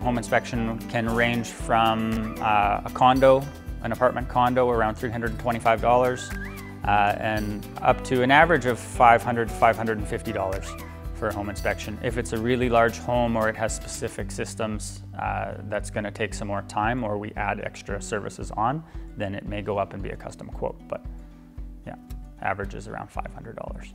Home inspection can range from uh, a condo, an apartment condo, around $325, uh, and up to an average of $500 $550 for a home inspection. If it's a really large home or it has specific systems uh, that's going to take some more time or we add extra services on, then it may go up and be a custom quote. But yeah, average is around $500.